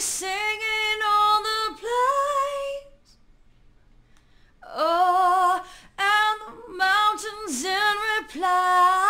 singing on the plains. Oh, and the mountains in reply.